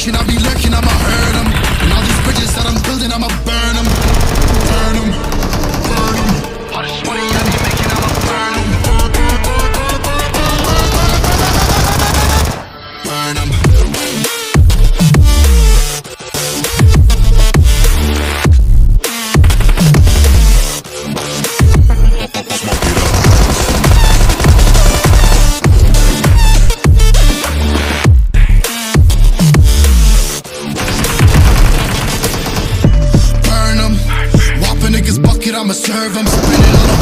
lurking, I be lurking, I'm a herd. I'ma serve, I'ma spin it on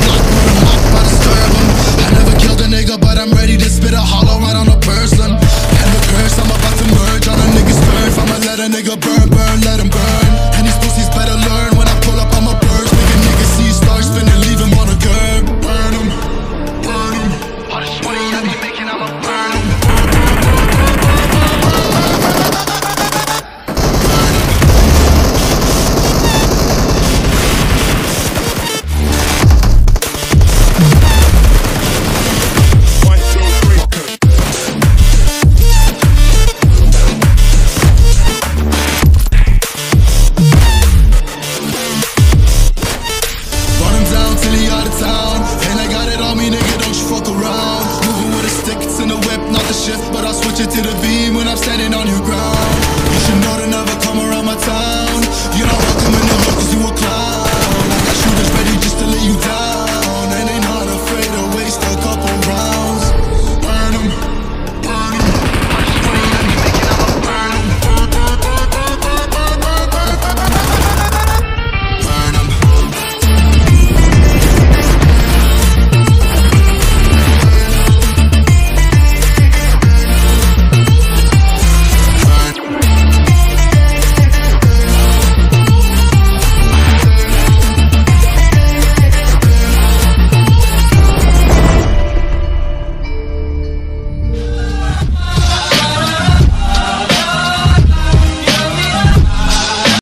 the shift, but I'll switch it to the V when I'm standing on your ground.